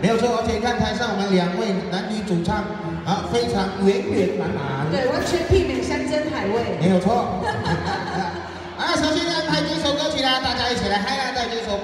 没有错。而且看台上我们两位男女主唱啊，非常圆圆满满，对，完全媲美山珍海味，没有错。啊，首先安排这首歌曲啦，大家一起来嗨啊，带这首。